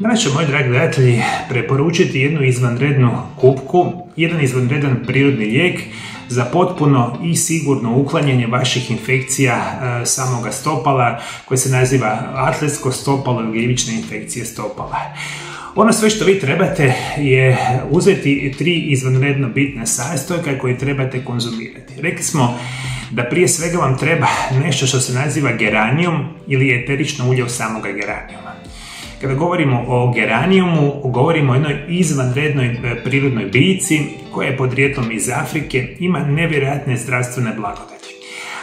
Danas moji dragi gledatelji, preporučiti jednu izvanrednu kupku, jedan izvanredan prirodni lijek za potpuno i sigurno uklanjanje vaših infekcija e, samoga stopala koje se naziva atletsko stopalo ili gljivične infekcije stopala. Ono sve što vi trebate je uzeti tri izvanredno bitne sastojka koje trebate konzumirati. Rekli smo da prije svega vam treba nešto što se naziva geranijum ili eterično ulje u samoga geranijuma. Kada govorimo o geranijumu, govorimo o jednoj izvanrednoj e, prirodnoj bijici koja je podrijetlom iz Afrike, ima nevjerojatne zdravstvene blagodati.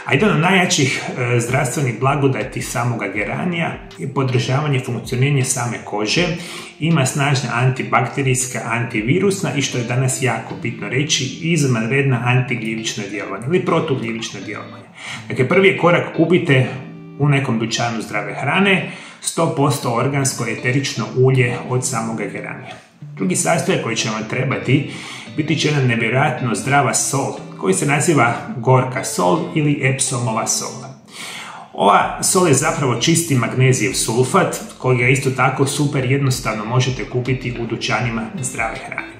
A jedan od najjačih e, zdravstvenih blagodati samoga geranija je podržavanje funkcioniranja same kože, ima snažna antibakterijska, antivirusna i što je danas jako bitno reći, izvanredna antigljivična djelovanje ili protugljivično djelovanje. Dakle, prvi je korak kupite u nekom dućanu zdrave hrane 100% organsko eterično ulje od samoga geranija. Drugi sastojak koji će vam trebati biti će jedna nevjerojatno zdrava sol koji se naziva gorka sol ili epsomova sol. Ova sol je zapravo čisti magnezijev sulfat koji ga isto tako super jednostavno možete kupiti u dućanima zdrave hrane.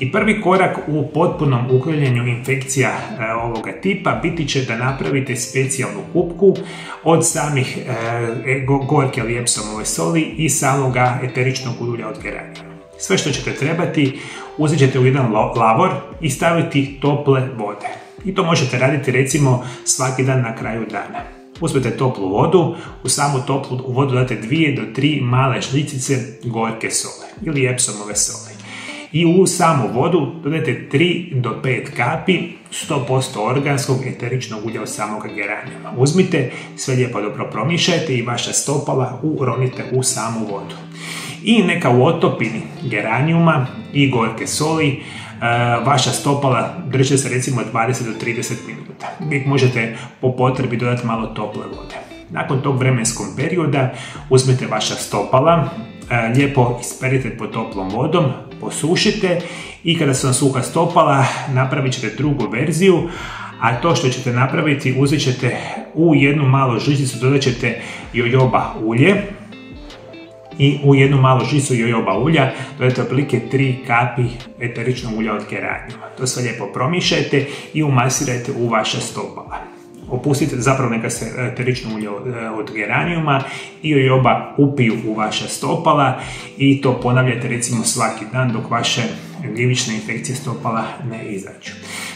I prvi korak u potpunom uklanjanju infekcija e, ovoga tipa biti će da napravite specijalnu kupku od samih e, gorke lijepsomove soli i samoga eteričnog ulja od geranija. Sve što ćete trebati, uzet ćete u jedan lavor i staviti tople vode. I to možete raditi recimo svaki dan na kraju dana. Uzmete toplu vodu, u samu toplu vodu date dvije do tri male žlicice gorke sole ili epsomove sole i u samu vodu dodajte 3 do 5 kapi 100% organskog eteričnog ulja od samog geranijuma. Uzmite, sve lijepo dobro promišajte i vaša stopala uronite u samu vodu. I neka u otopini geranijuma i gorke soli e, vaša stopala drže se recimo 20 do 30 minuta. Vi možete po potrebi dodati malo tople vode. Nakon tog vremenskog perioda uzmete vaša stopala, e, lijepo isperite pod toplom vodom, posušite i kada su vam suha stopala napravit ćete drugu verziju, a to što ćete napraviti uzet ćete u jednu malu žičicu dodat ćete jojoba ulje i u jednu malu žicu jojoba ulja dodajte otprilike 3 kapi eteričnog ulja od geranijuma. To sve lijepo promišajte i umasirajte u vaša stopala opustite zapravo neka se e, terično ulje e, od geranijuma i jojoba upiju u vaša stopala i to ponavljate recimo svaki dan dok vaše gljivične infekcije stopala ne izađu.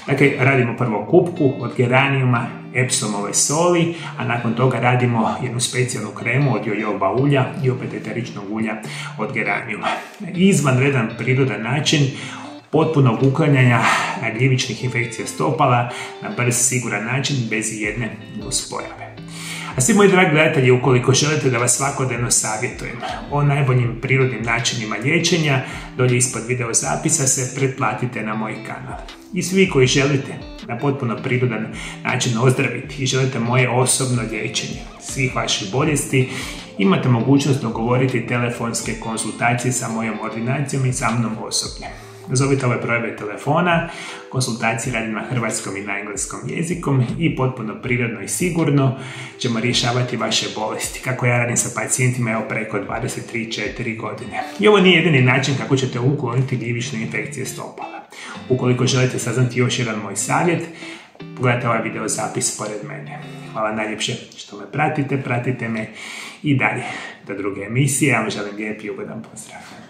Dakle, radimo prvo kupku od geranijuma, epsomove soli, a nakon toga radimo jednu specijalnu kremu od jojoba ulja i opet eteričnog ulja od geranijuma. Izvanredan prirodan način potpunog uklanjanja gljivičnih infekcija stopala na brz siguran način bez jedne nuspojave. A svi moji dragi gledatelji, ukoliko želite da vas svakodnevno savjetujem o najboljim prirodnim načinima liječenja, dolje ispod video zapisa se pretplatite na moj kanal. I svi koji želite na potpuno prirodan način ozdraviti i želite moje osobno liječenje svih vaših bolesti, imate mogućnost dogovoriti telefonske konsultacije sa mojom ordinacijom i sa mnom osobno. Zovite ove brojeve telefona, konsultacije radim na hrvatskom i na engleskom jezikom i potpuno prirodno i sigurno ćemo rješavati vaše bolesti. Kako ja radim sa pacijentima evo preko 23-4 godine. I ovo nije jedini način kako ćete ukloniti gljivične infekcije stopala. Ukoliko želite saznati još jedan moj savjet, pogledajte ovaj video zapis pored mene. Hvala najljepše što me pratite, pratite me i dalje do druge emisije. Ja vam želim lijep i ugodan pozdrav.